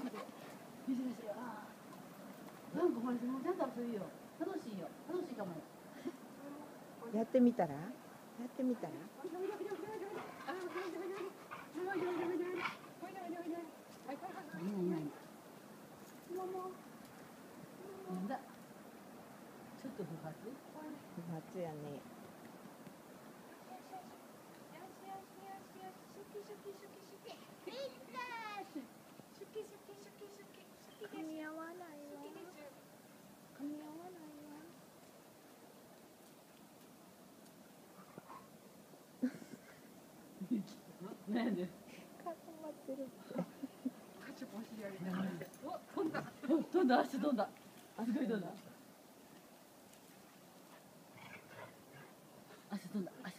よしよしあーなんかこれもうちゃん。と遊びよ楽しいよ楽しいかもやってみたら？やってみたら？何何なんだ。ちょっと不発？不発やね噛み合わないわ噛み合わないわなんで固まってるお飛んだ？飛んだ。足飛んだ。足飛んだ。足飛んだ。足